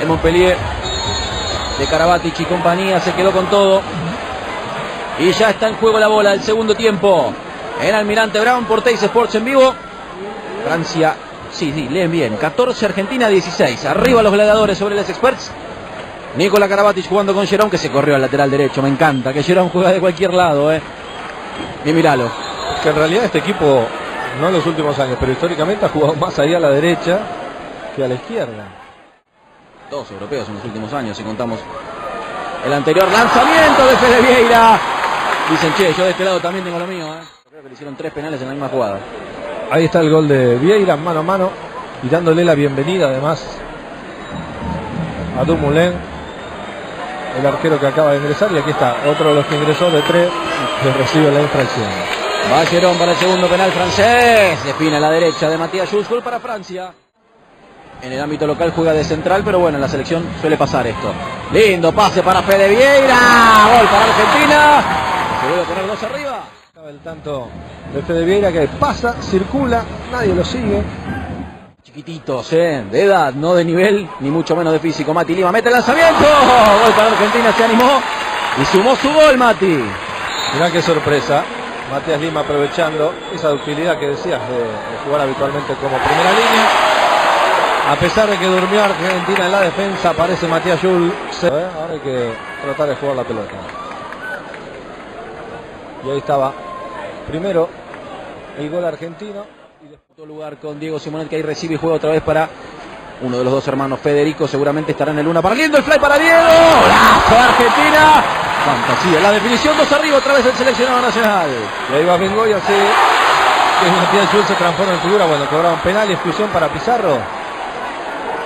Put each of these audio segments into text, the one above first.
El Montpellier de Karabatic y compañía se quedó con todo. Y ya está en juego la bola del segundo tiempo. En Almirante Brown por Teis Sports en vivo. Francia, sí, sí, leen bien. 14, Argentina 16. Arriba los gladiadores sobre los experts. Nicola Karabatic jugando con Jerón que se corrió al lateral derecho. Me encanta que Jerón juega de cualquier lado, eh. Y míralo. Que en realidad este equipo, no en los últimos años, pero históricamente ha jugado más ahí a la derecha que a la izquierda. Dos europeos en los últimos años, si contamos el anterior lanzamiento de Fede Vieira. Dicen, che, yo de este lado también tengo lo mío, eh. Creo que le hicieron tres penales en la misma jugada. Ahí está el gol de Vieira, mano a mano, y dándole la bienvenida además a Dumoulin, el arquero que acaba de ingresar, y aquí está otro de los que ingresó de tres, que recibe la infracción. Va Gerón para el segundo penal francés. Define a la derecha de Matías Jules. Gol para Francia. En el ámbito local juega de central, pero bueno, en la selección suele pasar esto. Lindo pase para Fede Vieira. Gol para Argentina. Se vuelve a poner dos arriba. El tanto de Fede Vieira que pasa, circula, nadie lo sigue. Chiquititos, ¿eh? De edad, no de nivel, ni mucho menos de físico. Mati Lima mete el lanzamiento. Gol para Argentina, se animó y sumó su gol, Mati. Mirá qué sorpresa. Matías Lima aprovechando esa utilidad que decías de, de jugar habitualmente como primera línea. A pesar de que durmió Argentina en la defensa, aparece Matías Yul. Ahora hay que tratar de jugar la pelota. Y ahí estaba. Primero el gol argentino. Y después lugar con Diego Simonet que ahí recibe y juega otra vez para uno de los dos hermanos Federico. Seguramente estará en el una para Lindo el fly para Diego. ¡Golazo Argentina! Fantasía. La definición dos arriba otra vez el seleccionado nacional. Y ahí va Bengoy así. Matías Yul se transforma en figura. Bueno, cobraron penal y exclusión para Pizarro.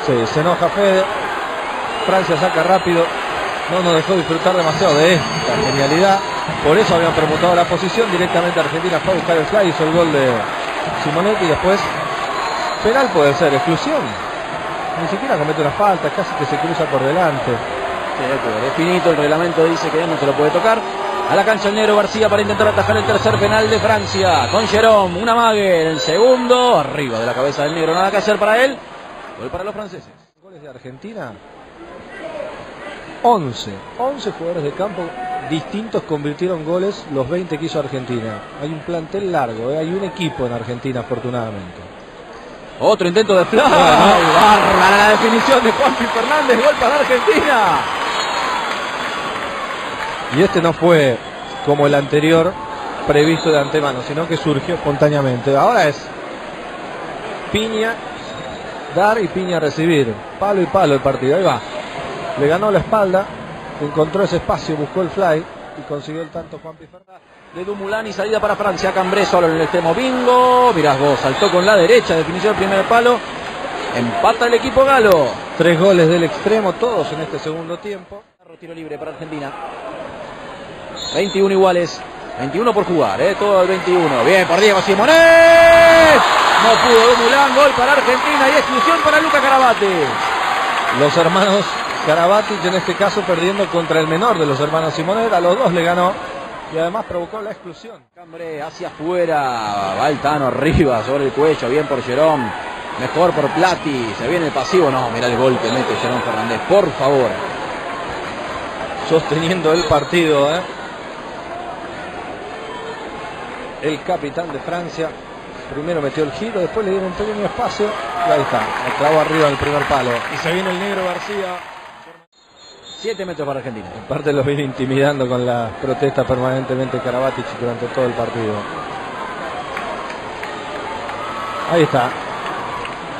Sí, se enoja Fede. Francia saca rápido. No nos dejó disfrutar demasiado de esta genialidad. Por eso habían permutado la posición. Directamente Argentina fue a buscar el fly. Hizo el gol de Simonetti. Y después penal puede ser. Exclusión. Ni siquiera comete una falta. Casi que se cruza por delante. Es finito. El reglamento dice que no se lo puede tocar. A la cancha el negro García para intentar atajar el tercer penal de Francia. Con Jerome. Una mague en el segundo. Arriba de la cabeza del negro. Nada que hacer para él. Gol para los franceses. Goles de Argentina. 11. 11 jugadores de campo distintos convirtieron goles los 20 que hizo Argentina. Hay un plantel largo, ¿eh? hay un equipo en Argentina afortunadamente. Otro intento de Fla. Bárbara la definición de Juanpi Fernández. Gol para Argentina. Y este no fue como el anterior previsto de antemano, sino que surgió espontáneamente. Ahora es Piña dar y Piña recibir. Palo y palo el partido. Ahí va. Le ganó la espalda, encontró ese espacio, buscó el fly y consiguió el tanto Juanpi Fernández. De Dumulani, salida para Francia. Cambré solo en el extremo. Bingo. Mirás vos, saltó con la derecha. Definición del primer palo. Empata el equipo galo. Tres goles del extremo, todos en este segundo tiempo. Tiro libre para Argentina. 21 iguales. 21 por jugar, ¿eh? todo el 21. Bien por Diego Simonet. No pudo Dumulán. Gol para Argentina y exclusión para Luca Carabate. Los hermanos Karabatic en este caso perdiendo contra el menor de los hermanos Simonet. A los dos le ganó y además provocó la exclusión. Cambre hacia afuera. Va el Tano arriba sobre el cuello. Bien por Jerón. Mejor por Plati. Se viene el pasivo. No, mira el gol que mete Jerón Fernández. Por favor. Sosteniendo el partido, ¿eh? El capitán de Francia. Primero metió el giro, después le dieron un pequeño espacio. Y ahí está. El clavo arriba del primer palo. Y se viene el negro García. 7 metros para Argentina. En parte los viene intimidando con la protesta permanentemente Karabatic durante todo el partido. Ahí está.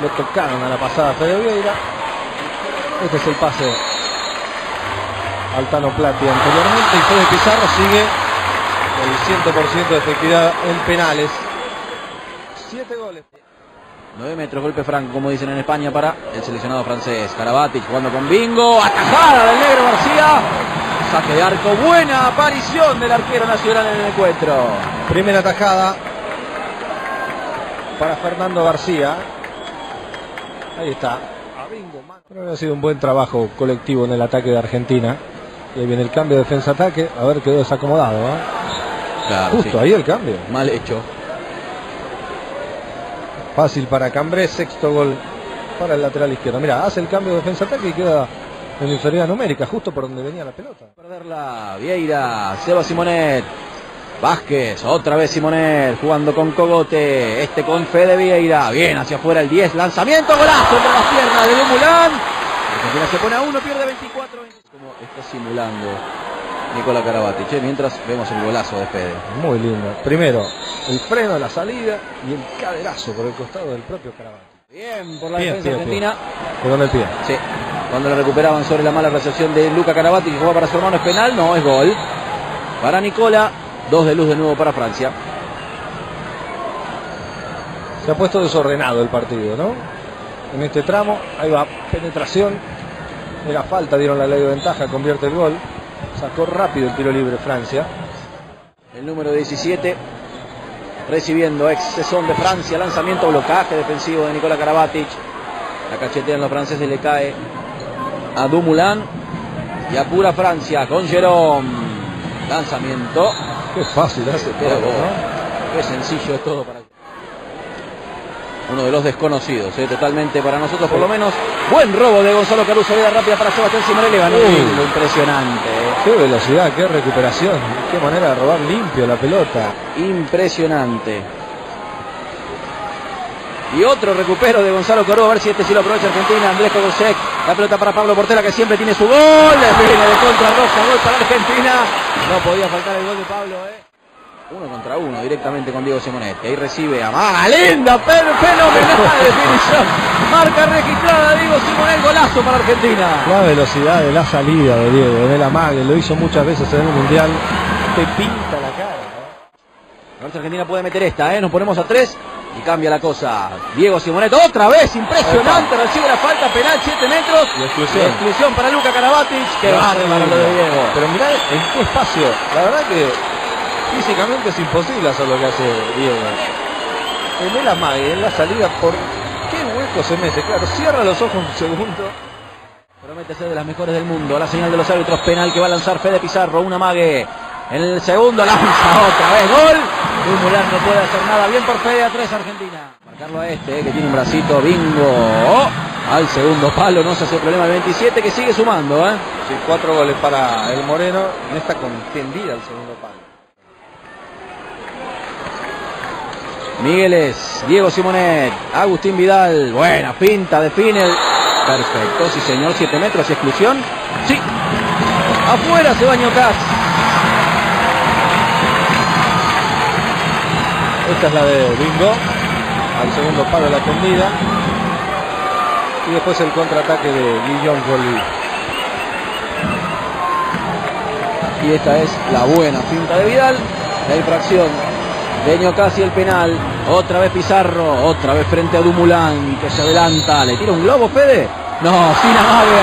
Lo tocaron a la pasada Fede Vieira. Este es el pase al Tano Plati anteriormente. Y Fede Pizarro sigue el 100% de efectividad en penales. 7 goles. 9 metros, golpe franco, como dicen en España, para el seleccionado francés. Karabatic jugando con Bingo. Atajada del negro García. Saque de arco. Buena aparición del arquero nacional en el encuentro. Primera atajada para Fernando García. Ahí está. Pero ha sido un buen trabajo colectivo en el ataque de Argentina. Y ahí viene el cambio de defensa-ataque. A ver, quedó desacomodado. ¿eh? Claro, Justo sí. ahí el cambio. Mal hecho. Fácil para Cambré, sexto gol para el lateral izquierdo. Mira, hace el cambio de defensa-ataque y queda en inferioridad numérica, justo por donde venía la pelota. Perderla, Vieira, Seba Simonet, Vázquez, otra vez Simonet, jugando con Cogote, este con Fede Vieira, bien hacia afuera el 10, lanzamiento, golazo entre las piernas de Dumulán. Argentina se pone a uno, pierde 24. Como está simulando Nicola Carabati, che, mientras vemos el golazo de Fede. Muy lindo. Primero, el freno de la salida y el caderazo por el costado del propio Carabati. Bien por la Bien, defensa argentina. Con el pie. Sí, cuando lo recuperaban sobre la mala recepción de Luca Carabati que juega para su hermano es penal, no es gol. Para Nicola, dos de luz de nuevo para Francia. Se ha puesto desordenado el partido, ¿no? En este tramo, ahí va, penetración. Era falta, dieron la ley de ventaja, convierte el gol. Sacó rápido el tiro libre Francia. El número 17 recibiendo ex de Francia, lanzamiento, blocaje defensivo de Nicola Karabatic. La cachetea en los franceses le cae a Dumoulin y apura Francia con Jerome. Lanzamiento. Qué fácil hace todo, ¿no? Qué sencillo es todo para uno de los desconocidos, ¿eh? totalmente para nosotros por lo menos. Buen robo de Gonzalo Caruso, vida rápida para Sebastián Simonelli, ganó lindo, impresionante. ¿eh? Qué velocidad, qué recuperación, qué manera de robar limpio la pelota. Impresionante. Y otro recupero de Gonzalo Coró, a ver si este sí lo aprovecha Argentina. Andrés Kogosek, la pelota para Pablo Portela que siempre tiene su gol. Viene de contra roja, gol para Argentina. No podía faltar el gol de Pablo, ¿eh? Uno contra uno directamente con Diego Simonetti. Ahí recibe a Maga. Linda, pero fenomenal definición. Marca registrada Diego Simonetti, golazo para Argentina. La velocidad de la salida de Diego, en el amague, lo hizo muchas veces en el Mundial. Te pinta la cara. A ver si Argentina puede meter esta, ¿eh? Nos ponemos a tres y cambia la cosa. Diego Simonet, otra vez, impresionante, recibe la falta penal, 7 metros. Y exclusión. Exclusión para Luca Carabatic. Qué bárbaro lo de Diego. Pero mirá en qué espacio. La verdad que físicamente es imposible hacer lo que hace Diego. En el amague, en la salida, ¿por qué hueco se mete? Claro, cierra los ojos un segundo. Promete ser de las mejores del mundo. La señal de los árbitros penal que va a lanzar Fede Pizarro. Una mague. En el segundo lanza otra vez gol. Dumulán no puede hacer nada. Bien por Fede a tres Argentina. Marcarlo a este eh, que tiene un bracito. Bingo. Al segundo palo. No se hace problema. El 27 que sigue sumando. ¿eh? Sí, cuatro goles para el Moreno en esta contendida el segundo palo. Migueles, Diego Simonet, Agustín Vidal, buena pinta, define el... Perfecto, sí señor, 7 metros y exclusión. Sí, afuera se bañó Cas. Esta es la de Bingo, al segundo palo de la tendida. Y después el contraataque de Guillaume Joly. Y esta es la buena pinta de Vidal, la infracción de casi el penal. Otra vez Pizarro, otra vez frente a Dumulán que se adelanta. ¿Le tira un globo, Fede? No, sin amague.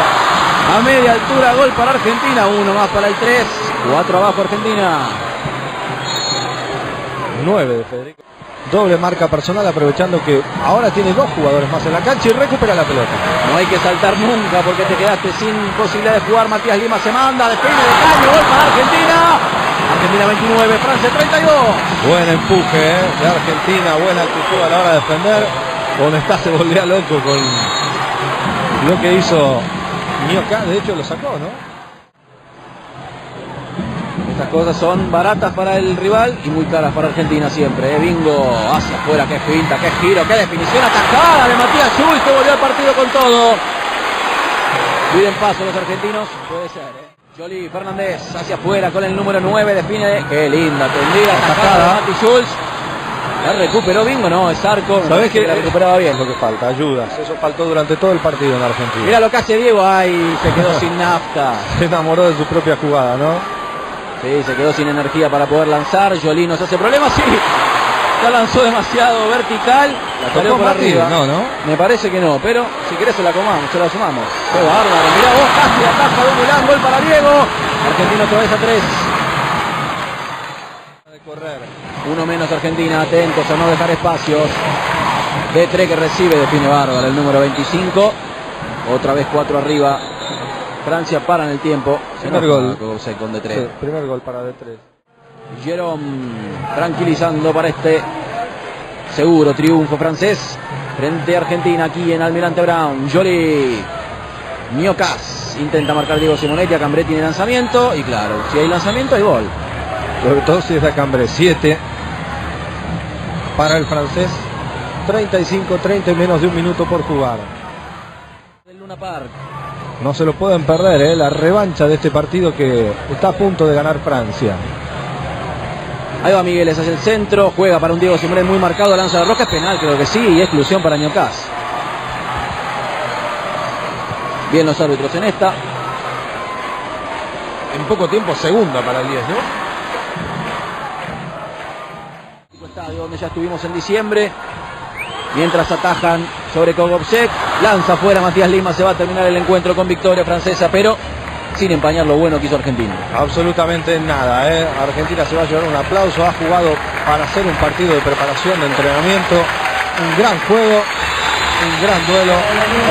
A media altura, gol para Argentina. Uno más para el 3. Cuatro abajo Argentina. 9 de Federico. Doble marca personal aprovechando que ahora tiene dos jugadores más en la cancha y recupera la pelota. No hay que saltar nunca porque te quedaste sin posibilidad de jugar. Matías Lima se manda, define de caño, gol para Argentina. Argentina 29, Francia 32. Buen empuje ¿eh? de Argentina, buena actitud a la hora de defender. Donde está se volvía loco con lo que hizo Nioca. De hecho lo sacó, ¿no? Estas cosas son baratas para el rival y muy caras para Argentina siempre. ¿eh? Bingo, hacia afuera, qué finta, qué giro, qué definición atacada de Matías Schulz que volvió al partido con todo. Piden paso los argentinos, puede ser. ¿eh? Joli Fernández hacia afuera con el número 9, define. Qué linda, tendida, atacada Mati Schulz. La recuperó Bingo, no, es arco. me ¿Sabés parece que la recuperaba bien? Lo que falta, ayudas. Eso faltó durante todo el partido en Argentina. Mira lo que hace Diego, ay, se quedó sin nafta. Se enamoró de su propia jugada, ¿no? Sí, se quedó sin energía para poder lanzar. Jolí nos hace problemas, sí. Ya lanzó demasiado vertical. La tocó por arriba. no, ¿no? Me parece que no, pero si querés se la comamos, se la sumamos. Qué bárbaro, mirá vos, casi ataja de Mulán, gol para Diego. Argentina otra vez a tres. De correr. Uno menos Argentina, atentos a no dejar espacios. De tres que recibe, define bárbaro el número 25. Otra vez cuatro arriba. Francia para en el tiempo. Se Primer gol. Con de tres. Sí, primer gol para D3. Jerome tranquilizando para este Seguro triunfo francés frente a Argentina aquí en Almirante Brown. Jolie. Miocas intenta marcar Diego Simonetti. A Cambré tiene lanzamiento. Y claro, si hay lanzamiento hay gol. Sobre todo si es de Cambré. 7 para el francés. 35, 30 y menos de un minuto por jugar. Del Luna Park. No se lo pueden perder, ¿eh? la revancha de este partido que está a punto de ganar Francia. Ahí va Migueles hacia el centro, juega para un Diego Simón muy marcado, lanza la roca, es penal, creo que sí, y exclusión para Ñocas. Bien los árbitros en esta. En poco tiempo, segunda para el 10, ¿no? Estadio donde ya estuvimos en diciembre. Mientras atajan sobre Kogobsek, lanza fuera Matías Lima, se va a terminar el encuentro con victoria francesa, pero sin empañar lo bueno que hizo Argentina. Absolutamente nada, ¿eh? Argentina se va a llevar un aplauso, ha jugado para hacer un partido de preparación, de entrenamiento, un gran juego, un gran duelo.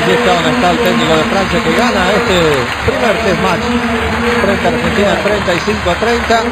Aquí está donde está el técnico de Francia que gana este primer test match frente a Argentina 35 a 30.